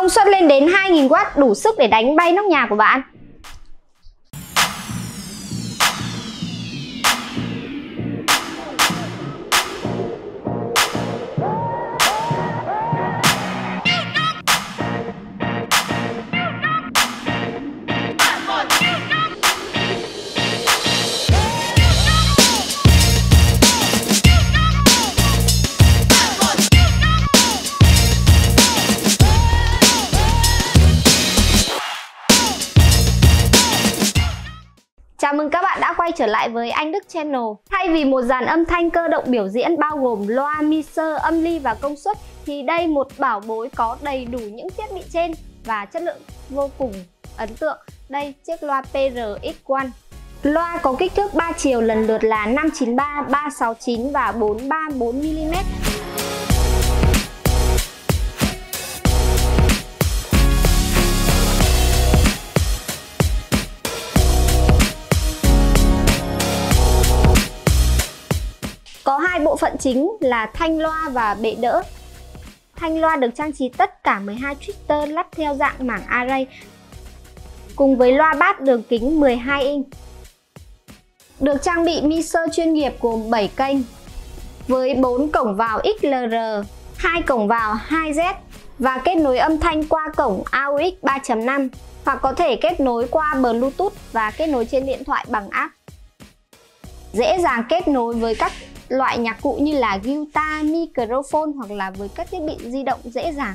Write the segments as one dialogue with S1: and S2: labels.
S1: Công suất lên đến 2000W đủ sức để đánh bay nóc nhà của bạn. Chào mừng các bạn đã quay trở lại với Anh Đức Channel. Thay vì một dàn âm thanh cơ động biểu diễn bao gồm loa, mixer, âm ly và công suất Thì đây một bảo bối có đầy đủ những thiết bị trên và chất lượng vô cùng ấn tượng. Đây chiếc loa PRX1 Loa có kích thước 3 chiều lần lượt là 593, 369 và 434mm Có hai bộ phận chính là thanh loa và bệ đỡ. Thanh loa được trang trí tất cả 12 tweeter lắp theo dạng mảng array cùng với loa bát đường kính 12 inch. Được trang bị mixer chuyên nghiệp gồm 7 kênh với 4 cổng vào XLR, 2 cổng vào 2Z và kết nối âm thanh qua cổng AUX 3.5 hoặc có thể kết nối qua Bluetooth và kết nối trên điện thoại bằng app. Dễ dàng kết nối với các loại nhạc cụ như là guitar, microphone hoặc là với các thiết bị di động dễ dàng.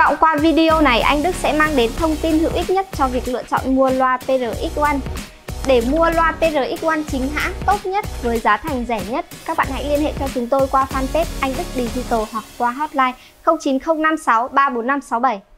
S1: Vọng qua video này anh Đức sẽ mang đến thông tin hữu ích nhất cho việc lựa chọn mua loa PRX1. Để mua loa PRX1 chính hãng tốt nhất với giá thành rẻ nhất, các bạn hãy liên hệ cho chúng tôi qua fanpage Anh Đức Digital hoặc qua hotline 09056 34567.